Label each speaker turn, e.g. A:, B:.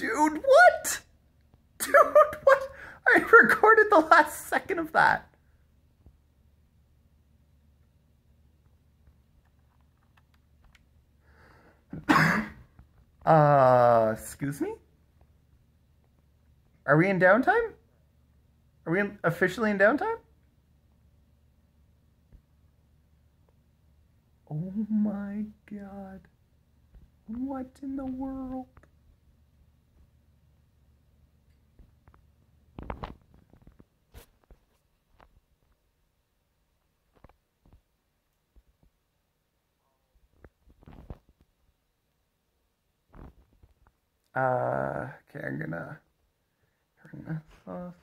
A: Dude, what? Dude, what? I recorded the last second of that. uh, excuse me? Are we in downtime? Are we in, officially in downtime? Oh my god. What in the world? Uh, okay, I'm gonna turn this off.